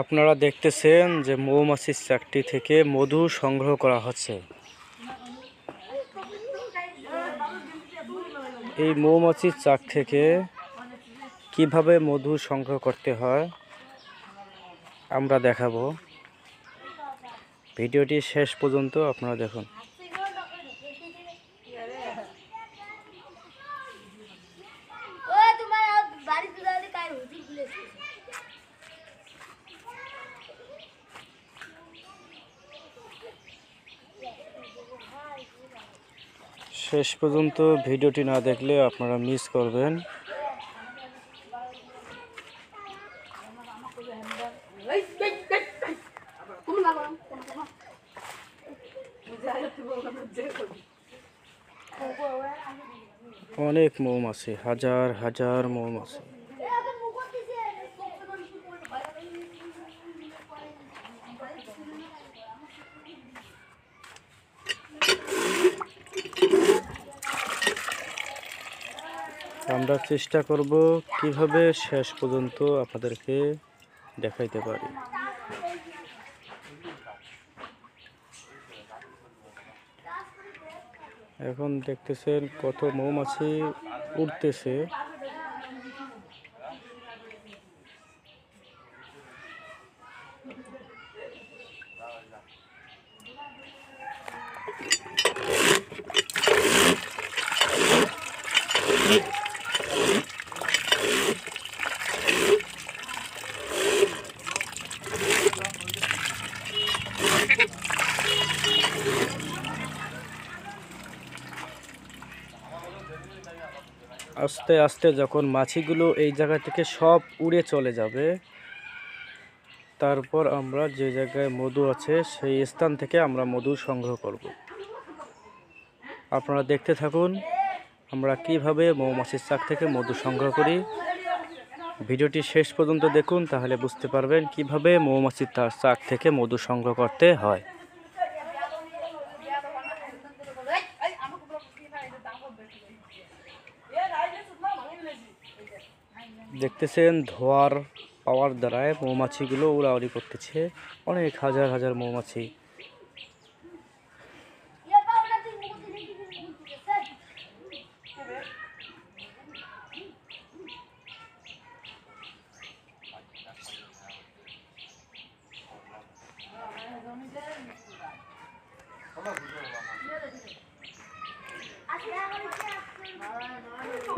আপনারা দেখতেছেন যে মৌমাছির চাকটি থেকে মধু সংগ্রহ করা হচ্ছে। এই মৌমাছির চাক থেকে কীভাবে মধু সংগ্রহ করতে হয়, আমরা দেখাবো। ভিডিওটি শেষ পর্যন্ত আপনারা দেখুন। শেষ পর্যন্ত ভিডিওটি না দেখলে আপনারা মিস করবেন। অনেক মৌমাছি হাজার হাজার মোম মৌমাছি আমরা চেষ্টা করব কীভাবে শেষ পর্যন্ত আপনাদেরকে দেখাইতে পারি। এখন দেখতেছেন কত মৌমাছি উঠতেছে আস্তে আস্তে যখন মাছিগুলো এই জায়গা থেকে সব উড়ে চলে যাবে, তারপর আমরা যে জায়গায় মধু আছে সেই স্থান থেকে আমরা মধু সংগ্রহ করব। আপনারা দেখতে থাকুন, আমরা কীভাবে মৌমাছির চাক থেকে মধু সংগ্রহ করি। ভিডিওটি শেষ পর্যন্ত দেখুন, তাহলে বুঝতে পারবেন কীভাবে মৌমাছির চাক থেকে মধু সংগ্রহ করতে হয়। দেখতেছেন ধোয়ার পাওয়ার দ্বারায় মৌমাছিগুলো উড়াউড়ি করতেছে। অনেক হাজার হাজার মৌমাছি।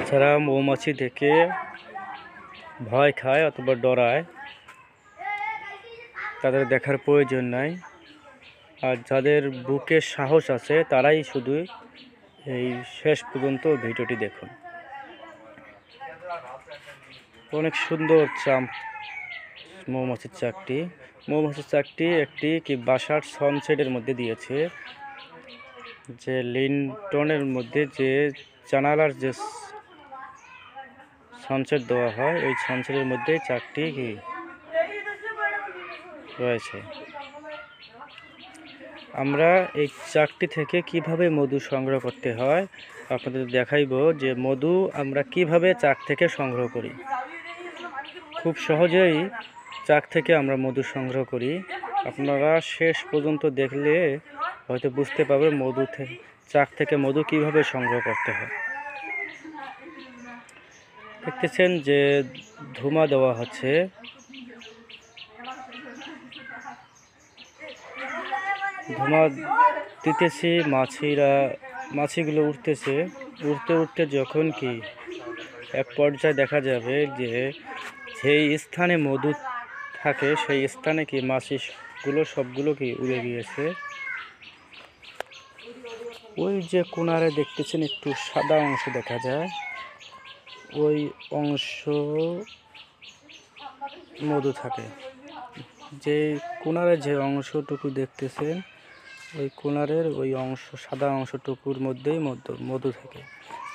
এছাড়া মৌমাছি দেখে ভয় খায় অথবা ডরায়। তাদের দেখার প্রয়োজন নাই। আর যাদের বুকে সাহস আছে, তারাই শুধু এই শেষ পর্যন্ত ভিডিওটি দেখুন। অনেক সুন্দর চাম, মৌমাছির চাকটি। মৌমাছির চাকটি একটি কি বাসার সনসেটের মধ্যে দিয়েছে, যে লিনটনের মধ্যে যে জানালার যে সানসেট দেওয়া হয়। ওই সানসেটের মধ্যে চারটি কি রয়েছে। আমরা এই চাকটি থেকে কীভাবে মধু সংগ্রহ করতে হয় আপনাদের দেখাইব যে মধু আমরা কীভাবে চাক থেকে সংগ্রহ করি। খুব সহজেই চাক থেকে আমরা মধু সংগ্রহ করি। আপনারা শেষ পর্যন্ত দেখলে হয়তো বুঝতে পারবে মধু থেকে চাক থেকে মধু কীভাবে সংগ্রহ করতে হয়। দেখতেছেন যে ধুমা দেওয়া হচ্ছে। ধুমা দিতেছি, মাছিরা, মাছিগুলো উঠতেছে উঠতে উঠতে যখন কি এক পর্যায়ে দেখা যাবে যে যেই স্থানে মধু থাকে, সেই স্থানে কি মাছিগুলো সবগুলো কি উড়ে গিয়েছে? ওই যে কোনারে দেখতেছেন, একটু সাদা অংশ দেখা যায়। ওই অংশ মধু থাকে। যে কোনারে যে অংশটুকু দেখতেছেন, ওই কোনারের ওই অংশ, সাদা অংশটুকুর মধ্যেই মধু মধু থাকে।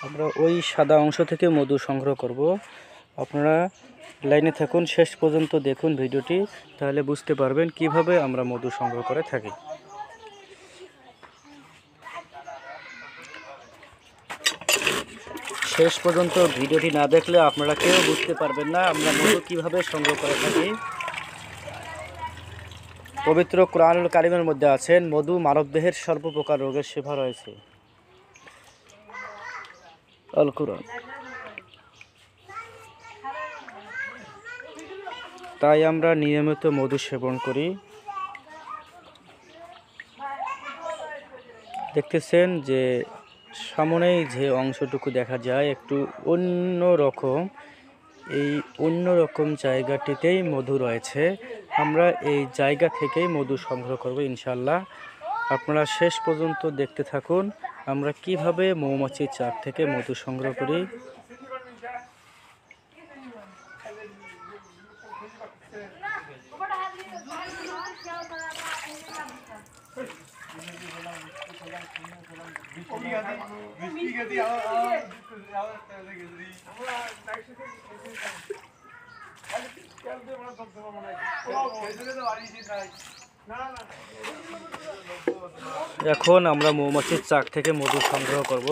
আমরা ওই সাদা অংশ থেকে মধু সংগ্রহ করব। আপনারা লাইনে থাকুন, শেষ পর্যন্ত দেখুন ভিডিওটি, তাহলে বুঝতে পারবেন কীভাবে আমরা মধু সংগ্রহ করে থাকি। শেষ পর্যন্ত ভিডিওটি না দেখলে আপনারা কেউ বুঝতে পারবেন না। আমরা মধু কীভাবে সংগ্রহ করে থাকি। পবিত্র কোরআনুল কারিমের মধ্যে আছেন, মধু মানবদেহের সর্বপ্রকার রোগের সেবা রয়েছে। তাই আমরা নিয়মিত মধু সেবন করি। দেখতেছেন যে সামনেই যে অংশটুকু দেখা যায় একটু অন্য রকম। এই অন্য রকম জায়গাটিতেই মধু রয়েছে। আমরা এই জায়গা থেকেই মধু সংগ্রহ করব ইনশাল্লাহ আপনারা শেষ পর্যন্ত দেখতে থাকুন। আমরা কীভাবে মৌমাছির চাক থেকে মধু সংগ্রহ করি। এখন আমরা মৌমাছির চাক থেকে মধু সংগ্রহ করব।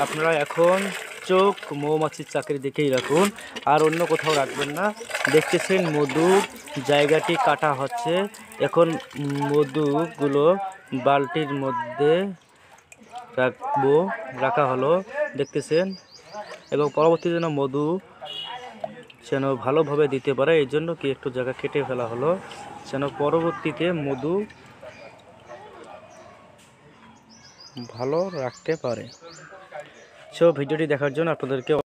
আপনারা এখন চোখ, মৌমাছির চাকরি দিকেই রাখুন। আর অন্য কোথাও রাখবেন না। দেখতেছেন মধু, জায়গাটি কাটা হচ্ছে। এখন মধুগুলো বালতির মধ্যে রাখব, রাখা হলো। দেখতেছেন? এবং পরবর্তী যেন মধু যেন ভালোভাবে দিতে পারে, এই জন্য কি একটু জায়গা কেটে ফেলা হলো। যেন পরবর্তীতে মধু ভালো রাখতে পারে। সো ভিডিওটি দেখার জন্য আপনাদেরকে